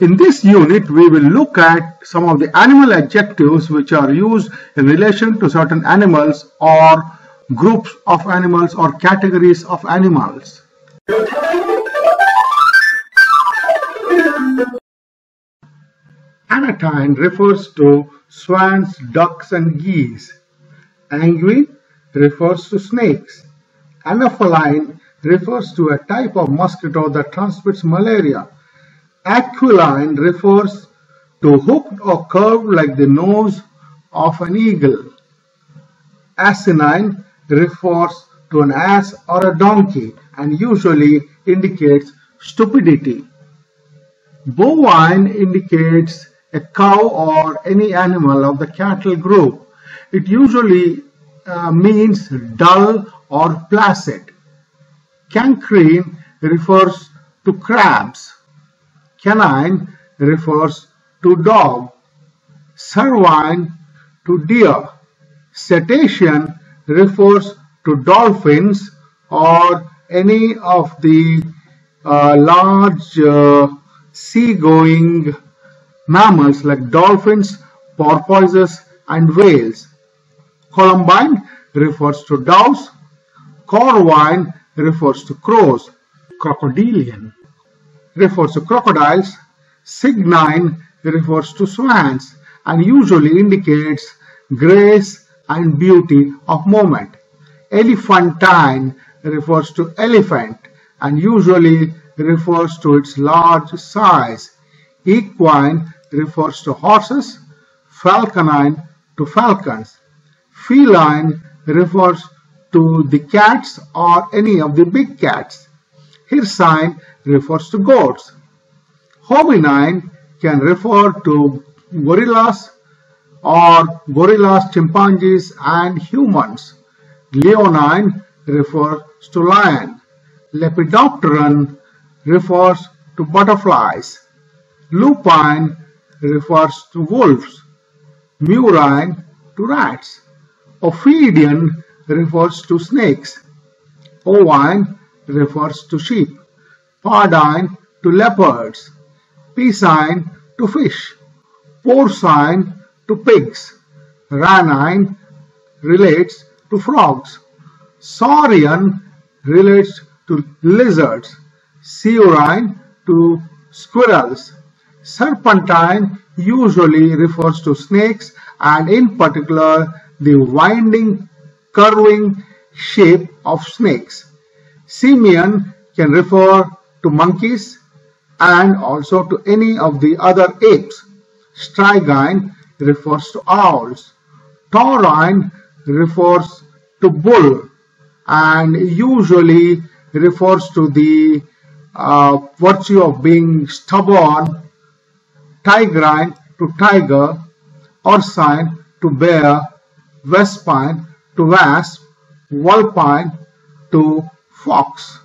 In this unit, we will look at some of the animal adjectives which are used in relation to certain animals or groups of animals or categories of animals. Anatine refers to swans, ducks and geese. Anguine refers to snakes. Anopheline refers to a type of mosquito that transmits malaria. Aquiline refers to hooked or curved like the nose of an eagle. Asinine refers to an ass or a donkey and usually indicates stupidity. Bovine indicates a cow or any animal of the cattle group. It usually uh, means dull or placid. Cancrine refers to crabs. Canine refers to dog. Cervine to deer. Cetacean refers to dolphins or any of the uh, large uh, sea-going mammals like dolphins, porpoises and whales. Columbine refers to doves. Corvine refers to crows. Crocodilian refers to crocodiles. Cygnine refers to swans and usually indicates grace and beauty of movement. Elephantine refers to elephant and usually refers to its large size. Equine refers to horses, falconine to falcons. Feline refers to the cats or any of the big cats. Hircine refers to goats. Hominine can refer to gorillas or gorillas, chimpanzees and humans. Leonine refers to lion. Lepidopteran refers to butterflies. Lupine refers to wolves. Murine to rats. Ophidian refers to snakes. Ovine refers to sheep. Pardine to leopards. Piscine to fish. Porcine to pigs. Ranine relates to frogs. Saurian relates to lizards. Sciurine to squirrels. Serpentine usually refers to snakes and in particular the winding curving shape of snakes. Simian can refer to monkeys and also to any of the other apes. Strigine refers to owls. Taurine refers to bull and usually refers to the uh, virtue of being stubborn. Tigrine to tiger. Ursine to bear. Vespine to wasp. Vulpine to fox.